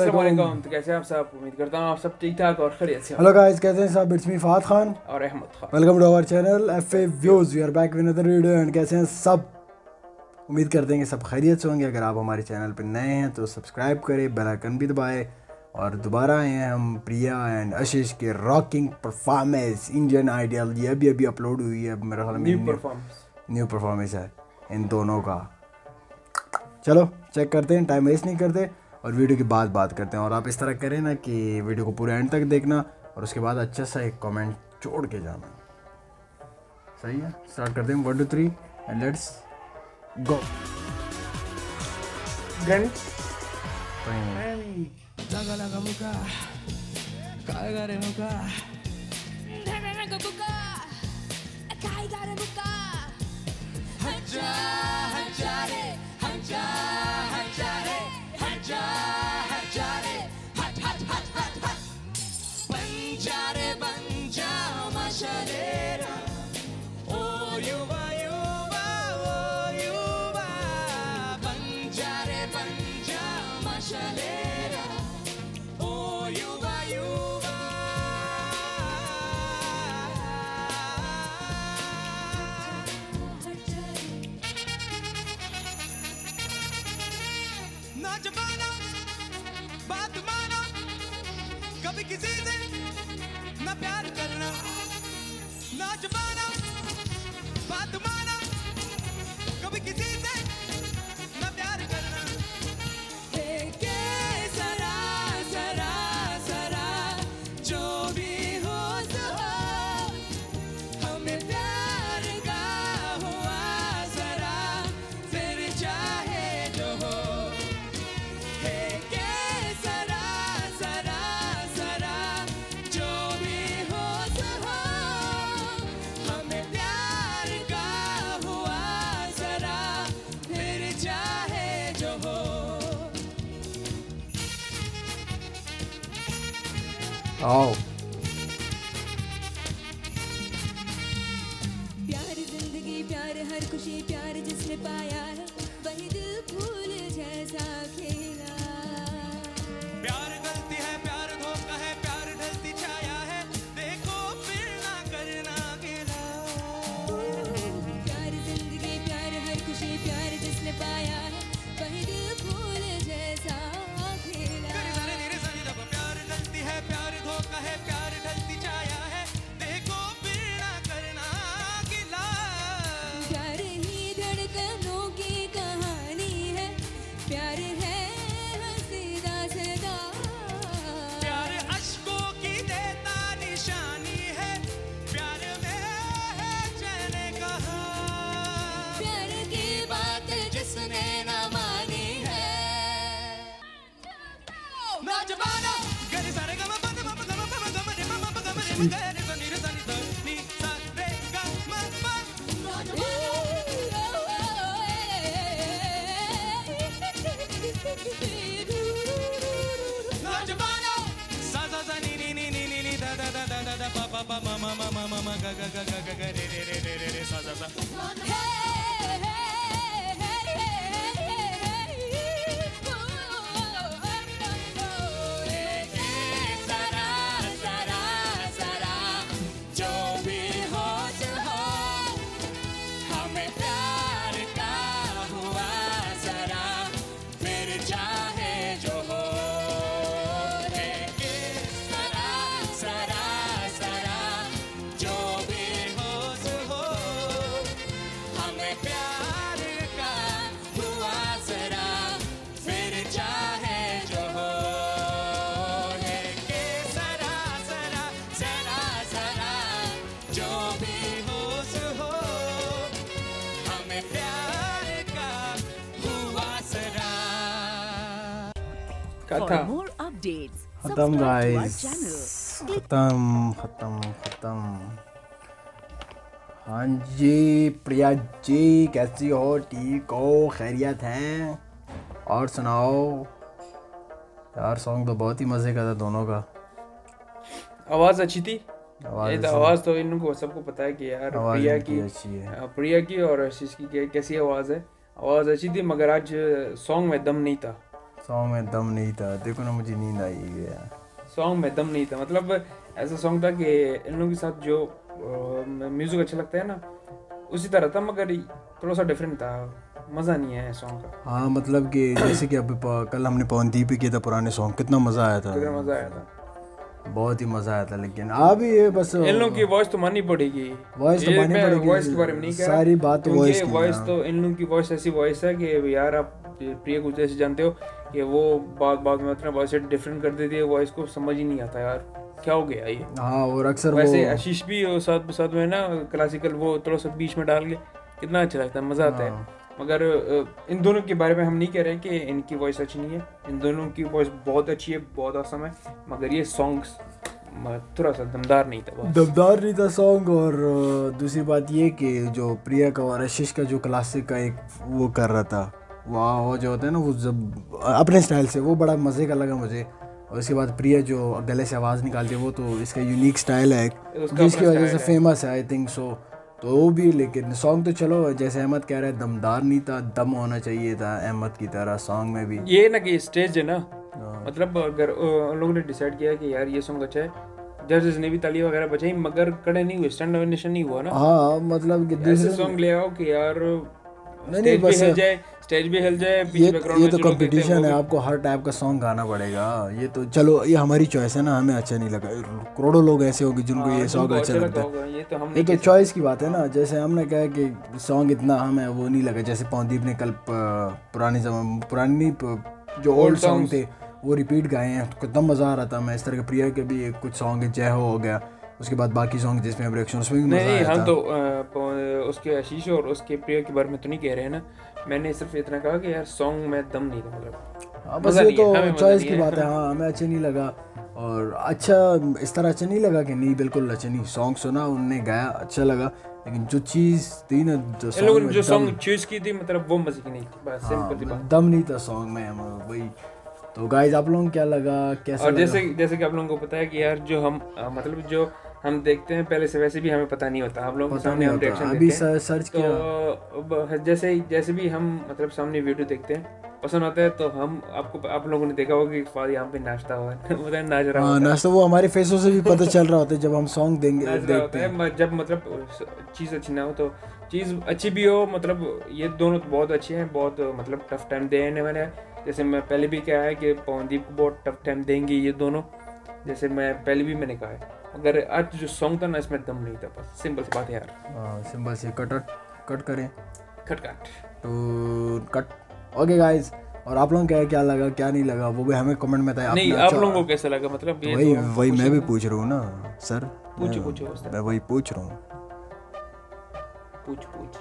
अस्सलाम तो कैसे आप सब? उम्मीद करता हूँ आप सब ठीक ठाक और खैरियत से हेलो गाइस कैसे हैं सब? इट्स मी फात खान और Ahmad Khan welcome to our channel F A views we are back with another video and कैसे हैं सब? उम्मीद करते हैं कि सब खैरियत से होंगे। अगर आप हमारे चैनल पर नए हैं तो सब्सक्राइब करें बेल आइकन भी दबाएँ और दोबारा आए हैं हम प्रिया एंड आशीष के रॉकिंग परफॉर्मेंस इंडियन आइडियल ये अभी अभी अपलोड हुई है मेरे ख्याल में न्यू परफॉर्मेंस न्यू परफॉर्मेंस है इन दोनों का। चलो चेक करते हैं टाइम वेस्ट नहीं करते। और वीडियो की बात बात करते हैं। और आप इस तरह करें ना कि वीडियो को पूरे एंड तक देखना और उसके बाद अच्छा सा एक कमेंट छोड़ के जाना। सही है? स्टार्ट करते हैं। One two three and let's go Haja Just. नौजवानों बात आओ Latin. था more updates, खत्म subscribe to our गाइस. खत्म खत्म खत्म हाँ जी प्रिया जी कैसी हो? ठीक हो? खैरियत हैं? और सुनाओ। यार सॉन्ग तो बहुत ही मज़े का था दोनों का। आवाज़ अच्छी थी? आवाज़ तो आवाज़ तो इनको सबको पता है कि यार प्रिया की अच्छी है। हाँ, प्रिया की और आशीष की कैसी आवाज़ है? आवाज़ अच्छी थी मगर आज सॉन्ग में दम नहीं था। सॉन्ग में दम नहीं था। देखो ना मुझे नींद आई गया सॉन्ग में दम नहीं था। मतलब ऐसा सॉन्ग था कि इन लोगों के साथ जो म्यूज़िक अच्छा लगता है ना? उसी तरह था मगर थोड़ा सा डिफरेंट था। मज़ा नहीं है सॉन्ग का। हाँ मतलब कि जैसे कि अभी कल हमने पवनदीप पे किया था पुराने सॉन्ग कितना मज़ा आया था। कितना मज़ा आया था। बहुत ही मज़ा आया था लेकिन अभी ये बस इन लोगों की वॉइस तो माननी पड़ेगी। Voice तो माननी पड़ेगी। वॉइस के बारे में नहीं कह रहा सारी बात voice की वॉइस तो इन लोगों की वॉइस ऐसी वॉइस है कि यार आप प्रिया को जैसे जानते हो कि वो बात बात में अपना वॉइस डिफरेंट कर देती है वॉइस को समझ ही नहीं आता यार। क्या हो गया ये? हाँ और अक्सर वैसे आशीष भी और साथ साथ में ना क्लासिकल वो थोड़ा सा बीच में डाल के कितना अच्छा लगता है मज़ा आता है। हाँ। मगर इन दोनों के बारे में हम नहीं कह रहे हैं कि इनकी वॉइस अच्छी नहीं है। इन दोनों की वॉइस बहुत अच्छी है बहुत आसम है। मगर ये सॉन्ग्स थोड़ा सा दमदार नहीं था दमदार नहीं था सॉन्ग और दूसरी बात ये कि जो प्रिया का और आशीष का जो क्लासिक का एक वो कर रहा था वाह वो जो होता है ना वो जब अपने स्टाइल से वो बड़ा मज़े का लगा मुझे। और उसके बाद प्रिया जो गले से आवाज़ निकालती है वो तो इसका यूनिक स्टाइल है जिसकी वजह से फ़ेमस है। आई थिंक सो तो वो भी लेकिन सॉन्ग तो चलो जैसे अहमद कह रहे हैं दमदार नहीं था दम होना चाहिए था अहमद की तरह सॉन्ग में भी। ये ना कि स्टेज है ना। हाँ। मतलब अगर उन लोगों ने डिसाइड किया कि यार ये सॉन्ग अच्छा है जजेस ने भी ताली वगैरह बजाई मगर कड़े नहीं हुए स्टैंड नॉमिनेशन नहीं हुआ ना। हाँ मतलब कि ऐसे दूसरे सॉन्ग ले आओ कि यार नहीं, बस- हिल जाए स्टेज भी हिल जाए ये ये तो हैं, कंपटीशन है आपको हर टाइप का सॉन्ग गाना पड़ेगा। ये तो चलो ये हमारी चॉइस है ना हमें अच्छा नहीं लगा। करोड़ों लोग ऐसे होंगे जिनको हाँ, ये सॉन्ग अच्छा अच्छा लगता है। ये तो हम ये तो चॉइस की बात है ना जैसे हमने कहा कि सॉन्ग इतना हमें वो नहीं लगा जैसे पौनदीप ने कल पुराने पुरानी जो ओल्ड सॉन्ग थे वो रिपीट गाए हैं तो कितना मज़ा आ रहा था। मैं इस तरह के प्रिया के भी कुछ सॉन्ग है जय हो हो गया। उसके बाद बाकी सॉन्ग जिसमें अब रिएक्शन उसमें भी नहीं मज़ा आया हम था। तो उसके आशीष और उसके प्रिय के बारे में तो नहीं कह रहे हैं ना। मैंने सिर्फ़ इतना कहा कि यार सॉन्ग में दम नहीं था मतलब। हाँ बस ये तो चॉइस की बात है। हाँ हमें अच्छा नहीं लगा। और अच्छा इस तरह अच्छा नहीं लगा कि नहीं बिल्कुल अच्छा नहीं। सॉन्ग सुना उनने गाया अच्छा लगा। लेकिन जो चीज़ थी ना जो सॉन्ग जो सॉन्ग चूज़ की थी मतलब वो मज़े की नहीं थी। बस हाँ, सिंपल सी बात। मतलब दम नहीं था सॉन्ग में हम- वही। तो गाइज़ आप लोगों को क्या लगा? कैसा और जैसे जैसे कि आप लोगों को पता है कि यार जो हम मतलब जो हम देखते हैं पहले से वैसे भी हमें पता नहीं होता। आप लोगों के सामने हम रिएक्शन अभी देते हैं। सर- सर्च तो जैसे जैसे भी हम मतलब सामने वीडियो देखते हैं पसंद आता है तो हम आपको आप लोगों ने देखा होगा कि फाद यहाँ पे नाचता हुआ है। नाच रहा हाँ है। नाश्ता वो हमारे फेसों से भी पता चल रहा होता है जब हम सॉन्ग देंगे देखते हैं जब मतलब चीज़ अच्छी ना हो तो चीज़ अच्छी भी हो मतलब ये दोनों तो बहुत अच्छे हैं बहुत मतलब टफ टाइम देने वाले हैं। जैसे मैं पहले भी कहा है कि पवनदीप को बहुत टफ टाइम देंगे ये दोनों। जैसे मैं पहले भी मैंने कहा है। अगर आज जो सॉन्ग था ना इसमें दम नहीं था बस सिंपल सी बात है यार। सिंपल से कट कट करें। खट खट तो कट ओके गाइज़ और आप लोगों को क्या क्या लगा क्या नहीं लगा वो भी हमें कमेंट में बताएँ नहीं आप अच्छा- लोगों को कैसा लगा? मतलब ये वही तो वही मैं भी पूछ रहा हूँ ना सर। पूछो पूछो मैं वही पूछ रहा हूँ। पूछ पूछ।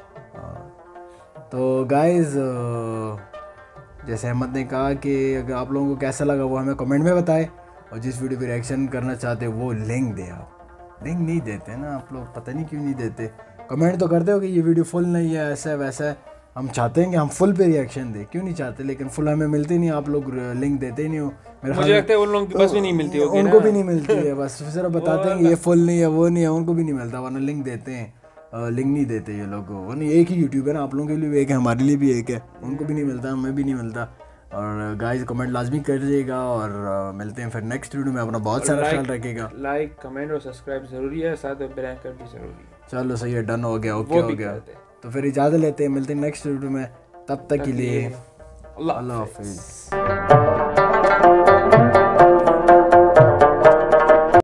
तो गाइज़ जैसे अहमद ने कहा कि अगर आप लोगों को कैसा लगा वो हमें कमेंट में बताएँ। और जिस वीडियो पे रिएक्शन करना चाहते हो वो लिंक दे आप। लिंक नहीं देते ना आप लोग पता नहीं क्यों नहीं देते। कमेंट तो करते हो कि ये वीडियो फुल नहीं है ऐसा है वैसा है। हम चाहते हैं कि हम फुल पे रिएक्शन दें। क्यों नहीं चाहते? लेकिन फुल हमें मिलती नहीं आप लोग लिंक देते ही नहीं हो। मेरे मुझे लगता है उन लोगों के पास भी नहीं मिलती होगी उनको भी नहीं मिलती है बस सिर्फ़ बताते हैं कि ये फुल नहीं है वो नहीं है उनको भी नहीं मिलता वरना लिंक देते हैं। लिंक नहीं देते ये लोग वरना एक ही यूट्यूब है ना आप लोगों के लिए भी एक है हमारे लिए भी एक है। उनको भी नहीं मिलता हमें भी नहीं मिलता। और गाइस कमेंट लाजमी कर करिएगा और मिलते हैं फिर नेक्स्ट वीडियो में। अपना बहुत सारा ख्याल रखेगा। लाइक कमेंट और सब्सक्राइब ज़रूरी है साथ में बेल कर भी ज़रूरी है। चलो सही है डन हो गया ओके हो गया। तो फिर इजाज़त लेते हैं मिलते हैं नेक्स्ट वीडियो में। तब तक के लिए अल्लाह अल्लाह हाफिज़।